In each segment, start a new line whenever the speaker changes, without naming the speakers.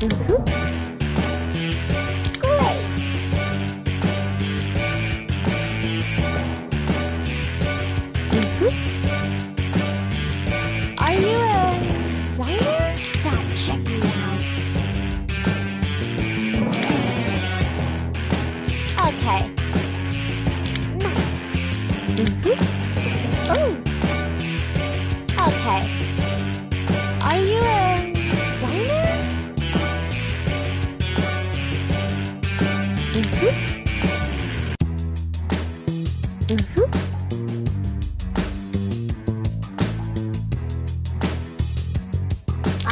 Mm-hmm.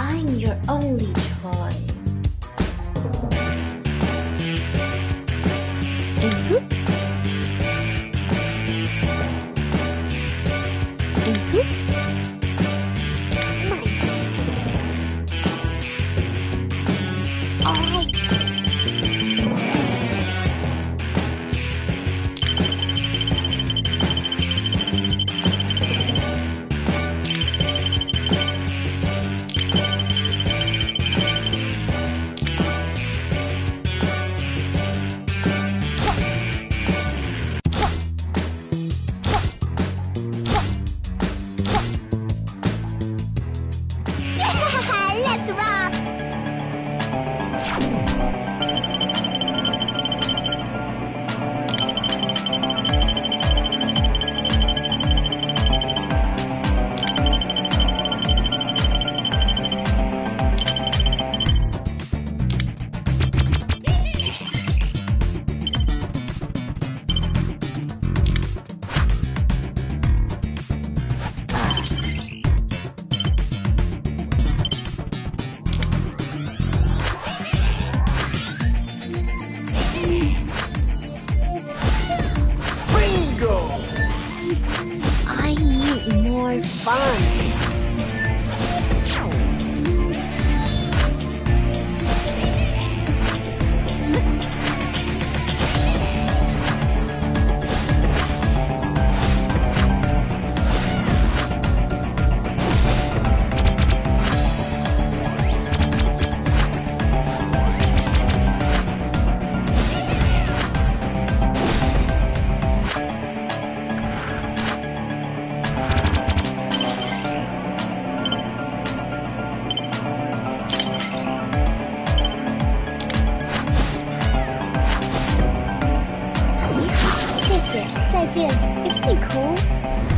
I'm
your
only choice. More fun. 一口。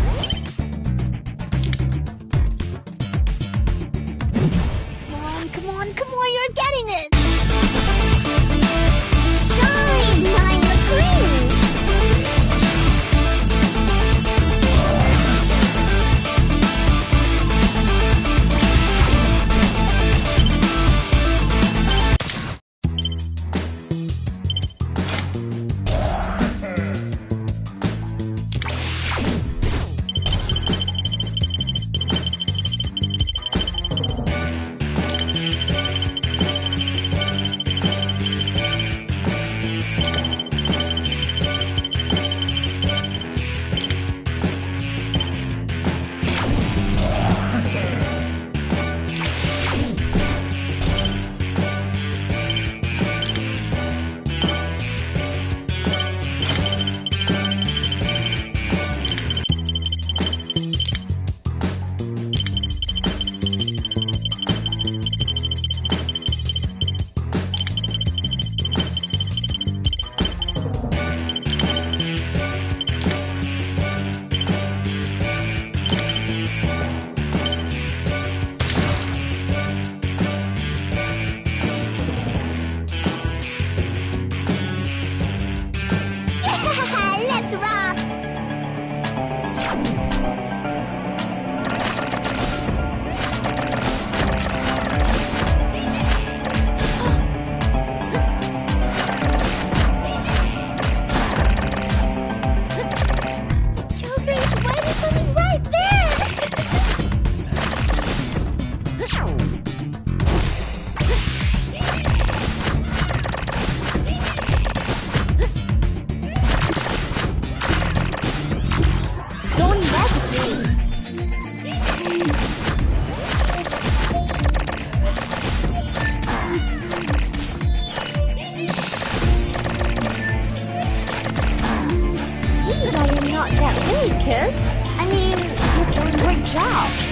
Job.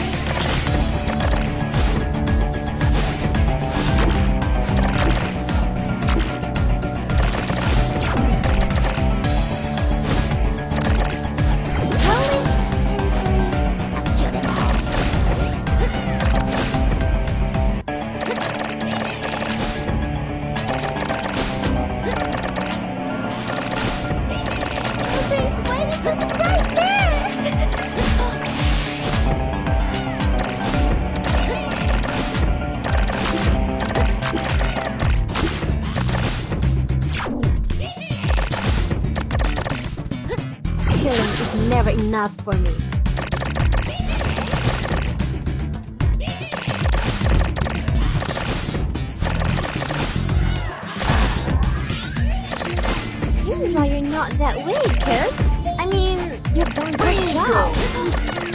never enough for me. Seems like you're not that way, Kurt. I mean, you've done a great job.